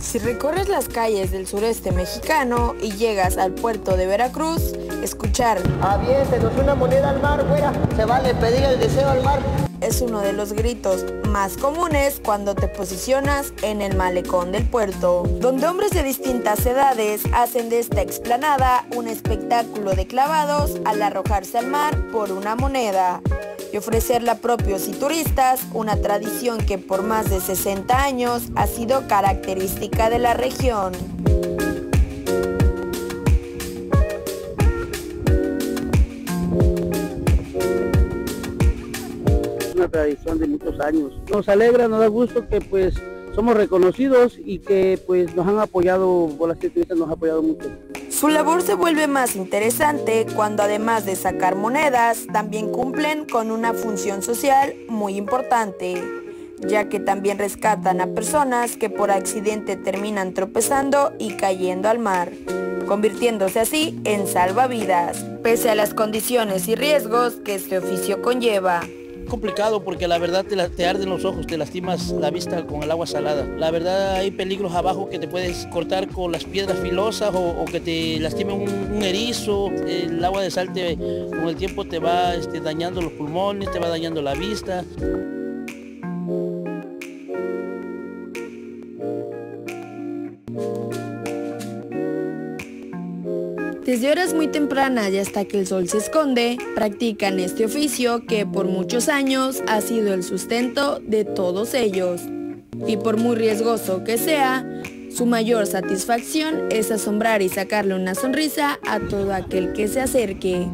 Si recorres las calles del sureste mexicano y llegas al puerto de Veracruz, escuchar Aviéntenos una moneda al mar, güera. Se vale pedir el deseo al mar. es uno de los gritos más comunes cuando te posicionas en el malecón del puerto, donde hombres de distintas edades hacen de esta explanada un espectáculo de clavados al arrojarse al mar por una moneda y ofrecerla a propios y turistas, una tradición que por más de 60 años ha sido característica de la región. una tradición de muchos años. Nos alegra, nos da gusto que pues somos reconocidos y que pues nos han apoyado, Bolas Turistas nos ha apoyado mucho. Su labor se vuelve más interesante cuando además de sacar monedas, también cumplen con una función social muy importante, ya que también rescatan a personas que por accidente terminan tropezando y cayendo al mar, convirtiéndose así en salvavidas, pese a las condiciones y riesgos que este oficio conlleva. Complicado porque la verdad te, te arden los ojos, te lastimas la vista con el agua salada. La verdad hay peligros abajo que te puedes cortar con las piedras filosas o, que te lastime un, un erizo. El agua de sal te- con el tiempo te va este, dañando los pulmones, te va dañando la vista. Desde horas muy tempranas y hasta que el sol se esconde, practican este oficio que por muchos años ha sido el sustento de todos ellos. Y por muy riesgoso que sea, su mayor satisfacción es asombrar y sacarle una sonrisa a todo aquel que se acerque.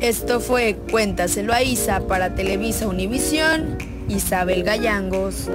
Esto fue Cuéntaselo a Isa para Televisa Univisión, Isabel Gallangos.